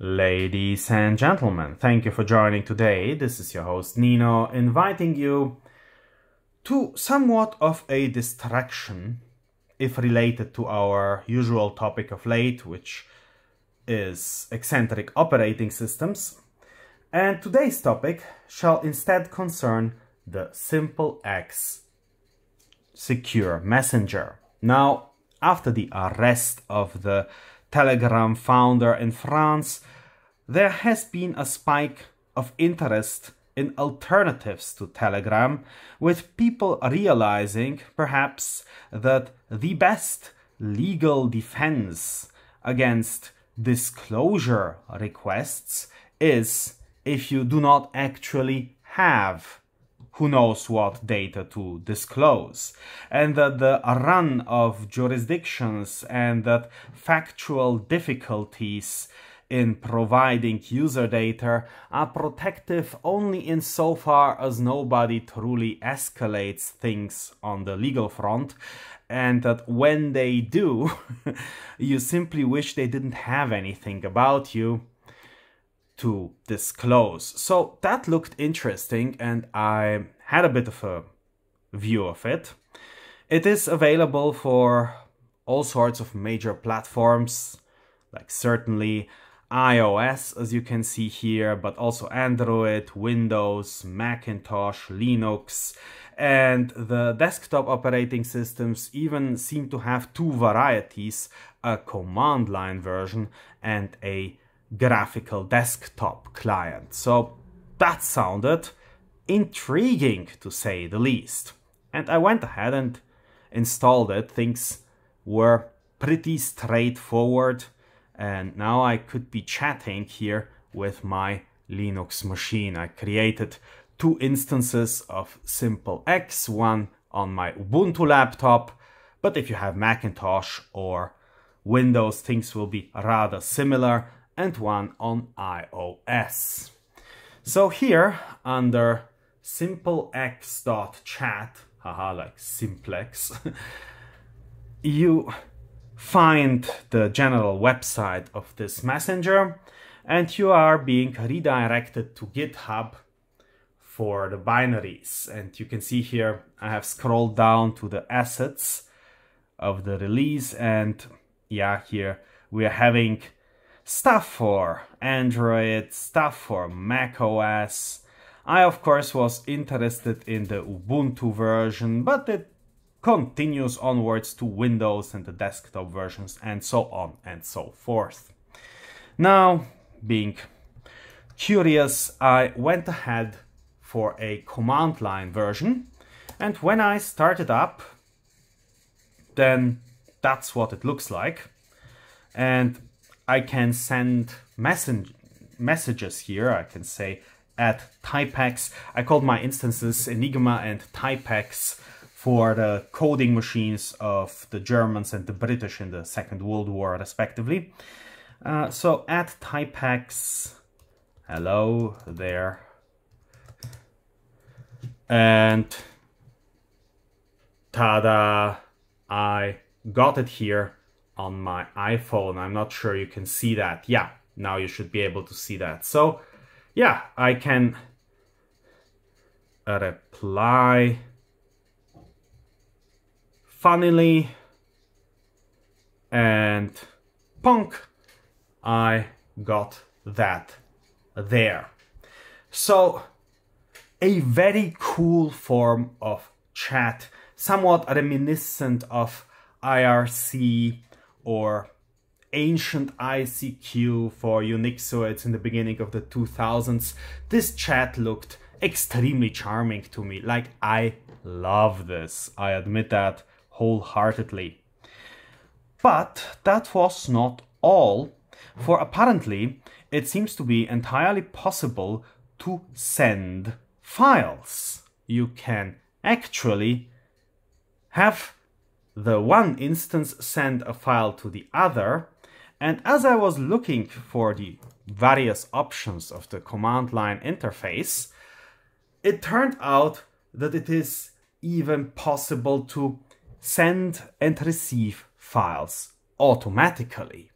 Ladies and gentlemen, thank you for joining today. This is your host Nino, inviting you to somewhat of a distraction, if related to our usual topic of late, which is eccentric operating systems. And today's topic shall instead concern the Simple X secure messenger. Now, after the arrest of the Telegram founder in France, there has been a spike of interest in alternatives to Telegram, with people realizing, perhaps, that the best legal defense against disclosure requests is if you do not actually have who knows what data to disclose, and that the run of jurisdictions and that factual difficulties in providing user data are protective only insofar as nobody truly escalates things on the legal front. And that when they do, you simply wish they didn't have anything about you to disclose. So that looked interesting and I had a bit of a view of it. It is available for all sorts of major platforms, like certainly iOS, as you can see here, but also Android, Windows, Macintosh, Linux, and the desktop operating systems even seem to have two varieties, a command line version and a graphical desktop client. So that sounded intriguing to say the least. And I went ahead and installed it. Things were pretty straightforward and now I could be chatting here with my Linux machine. I created two instances of Simple X, one on my Ubuntu laptop, but if you have Macintosh or Windows, things will be rather similar, and one on iOS. So here, under simplex.chat, haha, like simplex, you find the general website of this messenger and you are being redirected to GitHub for the binaries. And you can see here, I have scrolled down to the assets of the release and yeah, here we are having stuff for Android, stuff for Mac OS. I of course was interested in the Ubuntu version, but it continues onwards to Windows and the desktop versions and so on and so forth. Now, being curious, I went ahead for a command line version and when I started up, then that's what it looks like. And I can send message messages here. I can say at typex. I called my instances Enigma and typex for the coding machines of the Germans and the British in the Second World War, respectively. Uh, so at typex, hello there. And tada, I got it here on my iPhone. I'm not sure you can see that. Yeah, now you should be able to see that. So yeah, I can reply funnily and punk I got that there. So a very cool form of chat, somewhat reminiscent of IRC or ancient ICQ for Unixoids in the beginning of the 2000s. This chat looked extremely charming to me. Like, I love this. I admit that wholeheartedly. But that was not all, for apparently it seems to be entirely possible to send files. You can actually have the one instance send a file to the other, and as I was looking for the various options of the command line interface, it turned out that it is even possible to send and receive files automatically.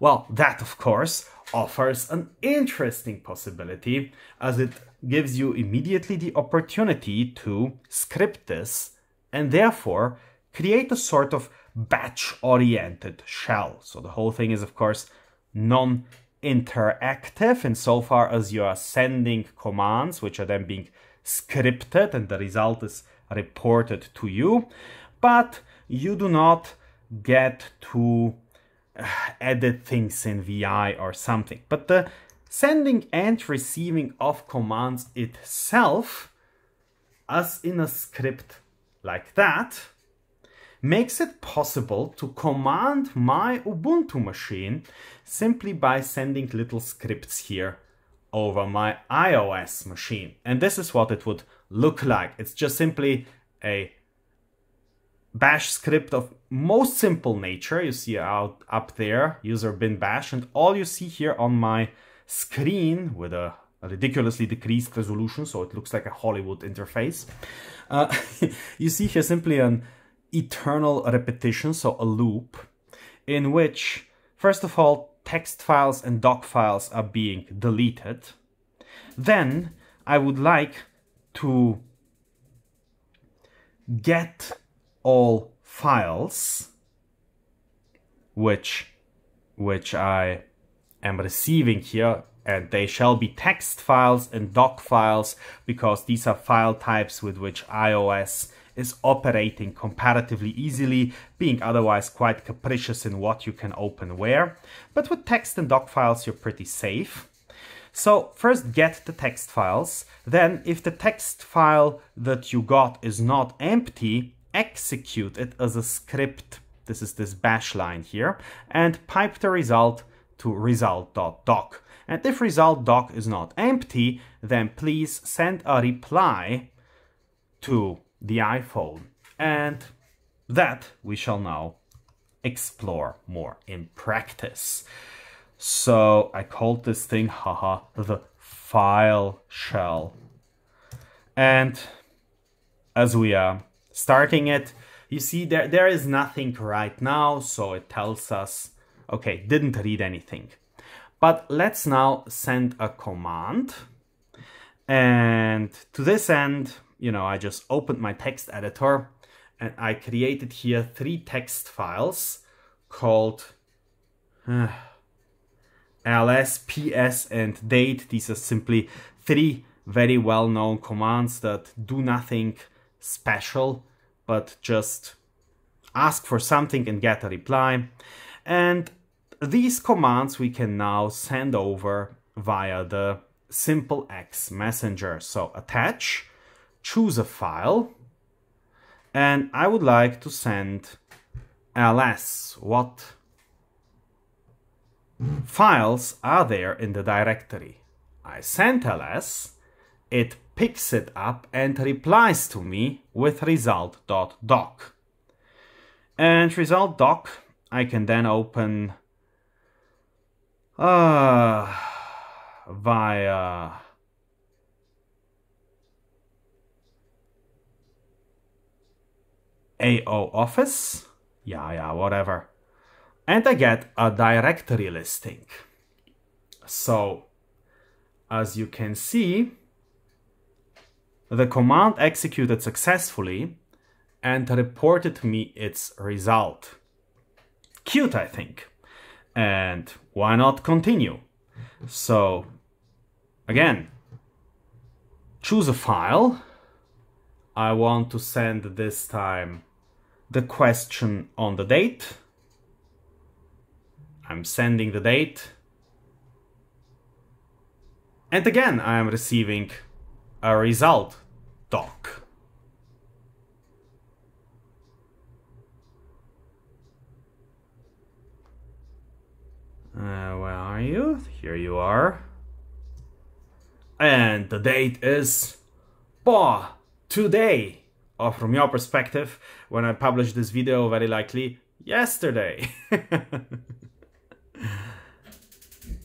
Well, that of course offers an interesting possibility as it gives you immediately the opportunity to script this and therefore create a sort of batch-oriented shell. So the whole thing is, of course, non-interactive insofar as you are sending commands which are then being scripted and the result is reported to you, but you do not get to uh, edit things in VI or something. But the sending and receiving of commands itself, as in a script like that, makes it possible to command my Ubuntu machine simply by sending little scripts here over my iOS machine. And this is what it would look like. It's just simply a bash script of most simple nature. You see out up there, user bin bash, and all you see here on my screen with a, ridiculously decreased resolution, so it looks like a Hollywood interface. Uh, you see here simply an eternal repetition, so a loop, in which, first of all, text files and doc files are being deleted. Then I would like to get all files which which I am receiving here and they shall be text files and doc files because these are file types with which iOS is operating comparatively easily, being otherwise quite capricious in what you can open where. But with text and doc files, you're pretty safe. So first get the text files, then if the text file that you got is not empty, execute it as a script. This is this bash line here, and pipe the result to result.doc. And if result.doc is not empty, then please send a reply to the iPhone. And that we shall now explore more in practice. So I called this thing, haha, the file shell. And as we are starting it, you see there, there is nothing right now, so it tells us, okay, didn't read anything. But let's now send a command. And to this end, you know, I just opened my text editor and I created here three text files called uh, ls, ps, and date. These are simply three very well-known commands that do nothing special, but just ask for something and get a reply. And these commands we can now send over via the SimpleX messenger. So attach choose a file and I would like to send ls what files are there in the directory. I send ls, it picks it up and replies to me with result.doc. And result.doc I can then open uh, via AO office, yeah, yeah, whatever. And I get a directory listing. So, as you can see, the command executed successfully and reported me its result. Cute, I think. And why not continue? So, again, choose a file. I want to send this time the question on the date. I'm sending the date. And again, I am receiving a result doc. Uh, where are you? Here you are. And the date is, bah, today or from your perspective, when I publish this video, very likely yesterday.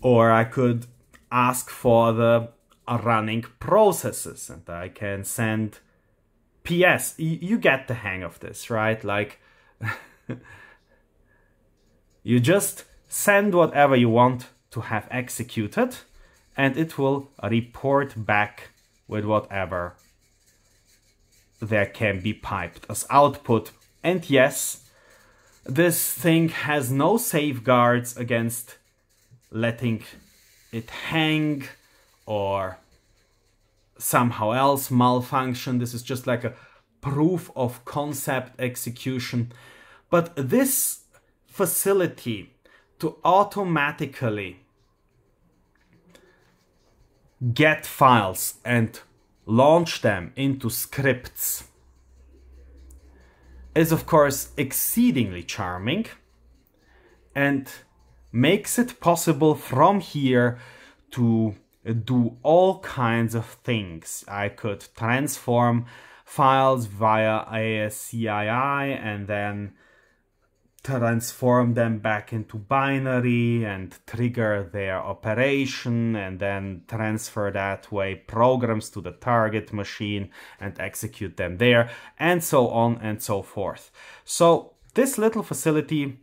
or I could ask for the running processes and I can send PS. You get the hang of this, right? Like, you just send whatever you want to have executed and it will report back with whatever there can be piped as output. And yes, this thing has no safeguards against letting it hang or somehow else malfunction. This is just like a proof of concept execution. But this facility to automatically get files and launch them into scripts is of course exceedingly charming and makes it possible from here to do all kinds of things. I could transform files via ASCII and then transform them back into binary and trigger their operation and then transfer that way programs to the target machine and execute them there and so on and so forth. So this little facility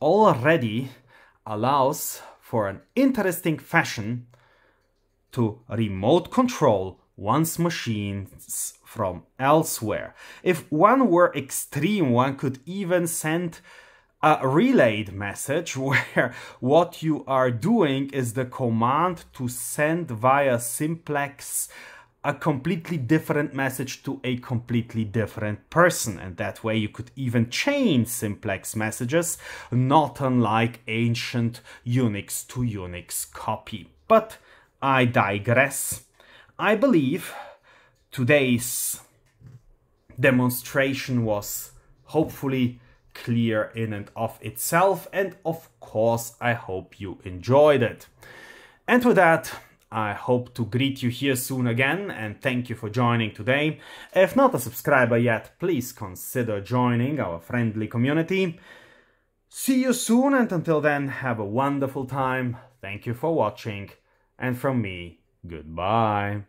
already allows for an interesting fashion to remote control one's machines from elsewhere. If one were extreme, one could even send a relayed message where what you are doing is the command to send via simplex a completely different message to a completely different person. And that way you could even chain simplex messages not unlike ancient unix to unix copy. But i digress. I believe today's demonstration was hopefully clear in and of itself and of course I hope you enjoyed it. And with that I hope to greet you here soon again and thank you for joining today. If not a subscriber yet, please consider joining our friendly community. See you soon and until then have a wonderful time. Thank you for watching and from me, goodbye.